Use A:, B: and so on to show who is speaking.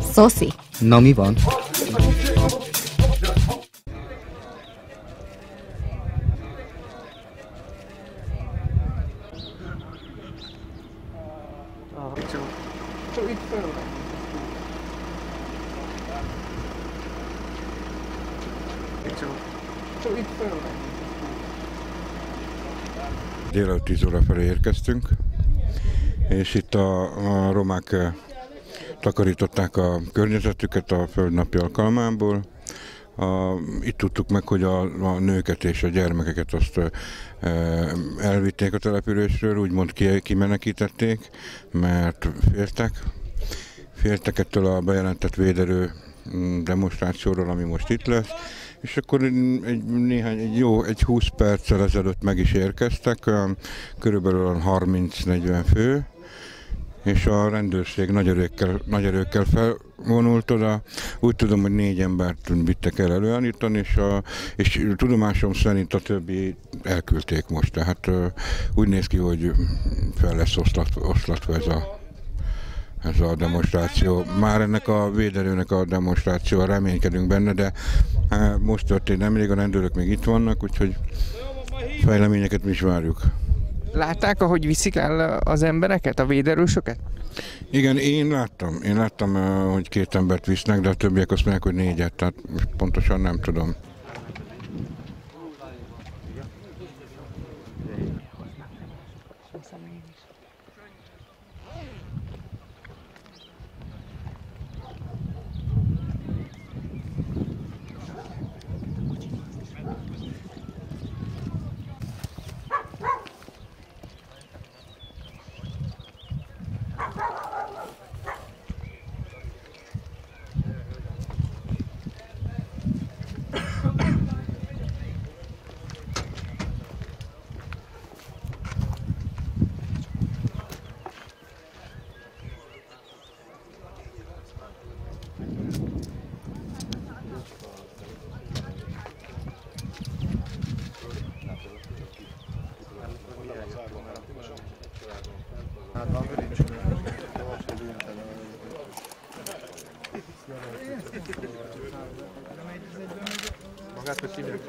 A: Szoszi.
B: Na mi van?
C: Délelőtt 10 óra felé érkeztünk, és itt a, a romák takarították a környezetüket a földnapi alkalmából. A, itt tudtuk meg, hogy a, a nőket és a gyermekeket azt e, elvitték a településről, úgymond ki, kimenekítették, mert féltek. Féltek ettől a bejelentett véderő mm, demonstrációról, ami most itt lesz, és akkor egy, néhány, egy jó, egy 20 perccel ezelőtt meg is érkeztek, körülbelül 30-40 fő, és a rendőrség nagy erőkkel, nagy erőkkel felvonult oda. Úgy tudom, hogy négy embert vittek el előállítani, és, a, és tudomásom szerint a többi elküldték most. Tehát úgy néz ki, hogy fel lesz oszlat, oszlatva ez a, ez a demonstráció. Már ennek a véderőnek a demonstráció, reménykedünk benne, de hát, most történt nemrég, a rendőrök még itt vannak, úgyhogy fejleményeket mi is várjuk.
D: Látták, ahogy viszik el az embereket, a véderősöket?
C: Igen, én láttam. Én láttam, eh, hogy két embert visznek, de a többiek azt mondják, hogy négyet, tehát pontosan nem tudom.
D: Magát, hogy hívják?